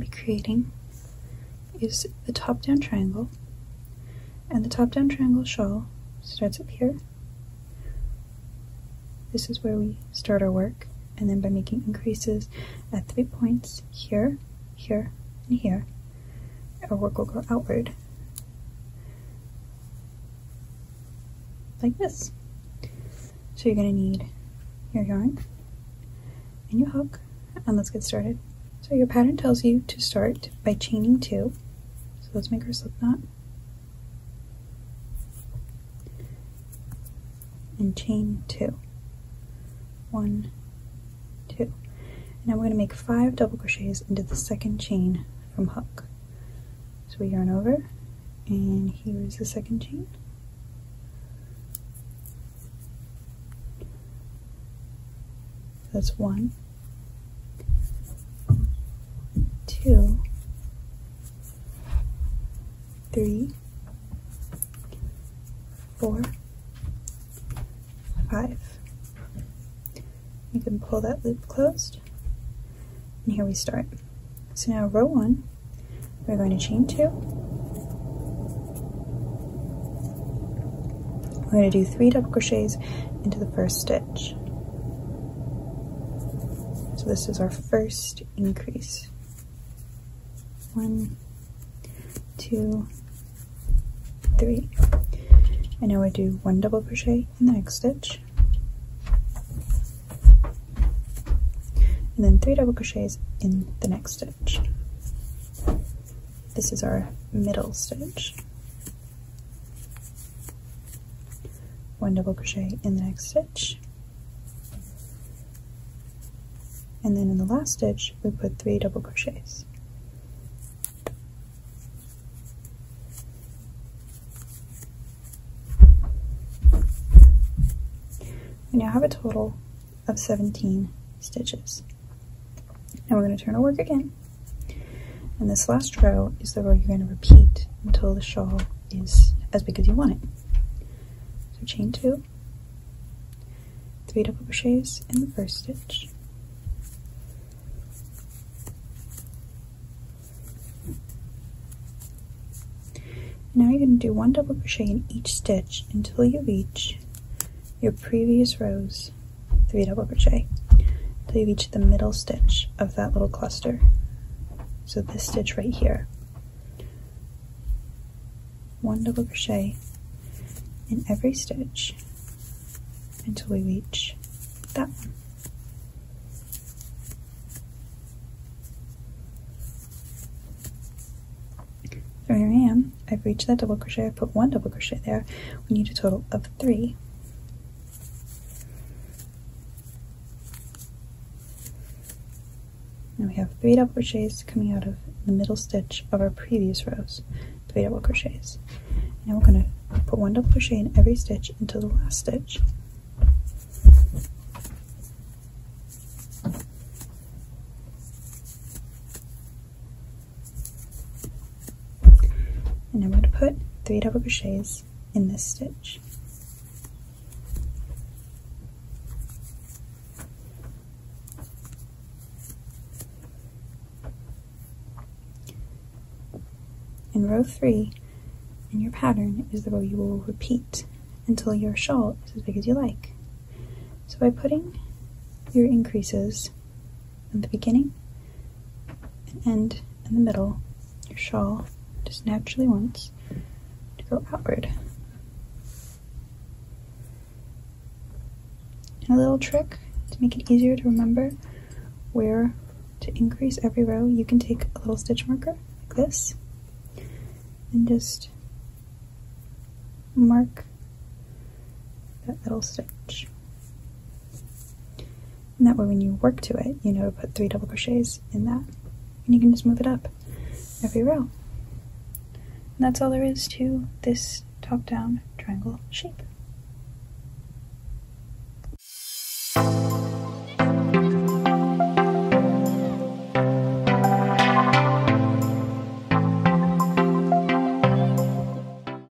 be creating is the top down triangle. And the top down triangle shawl starts up here. This is where we start our work. And then by making increases at three points here, here, and here, our work will go outward like this. So you're going to need your yarn and your hook and let's get started. So your pattern tells you to start by chaining two. So let's make our slip knot. And chain two. One, two. And now we're going to make five double crochets into the second chain from hook. So we yarn over and here's the second chain. That's one, two, three, four, five. You can pull that loop closed. And here we start. So now row one, we're going to chain two. We're going to do three double crochets into the first stitch So this is our first increase. One, two, three. And now I do one double crochet in the next stitch. And then three double crochets in the next stitch. This is our middle stitch. One double crochet in the next stitch. and then in the last stitch we put three double crochets. We now have a total of 17 stitches. Now we're going to turn our work again. And this last row is the row you're going to repeat until the shawl is as big as you want it. So chain two, three double crochets in the first stitch, Now you're going to do one double crochet in each stitch until you reach your previous row's three double crochet until you reach the middle stitch of that little cluster. So this stitch right here. One double crochet in every stitch until we reach that one. So here I am. I've reached that double crochet. I've put one double crochet there. We need a total of three. Now we have three double crochets coming out of the middle stitch of our previous rows. Three double crochets. Now we're going to put one double crochet in every stitch until the last stitch. and I'm going to put three double crochets in this stitch. In row three and your pattern is the row you will repeat until your shawl is as big as you like. So by putting your increases in the beginning and end in the middle, your shawl just naturally wants to go outward. And a little trick to make it easier to remember where to increase every row, you can take a little stitch marker like this and just mark that little stitch. And that way when you work to it, you know to put three double crochets in that. And you can just move it up every row. And that's all there is to this top-down triangle shape.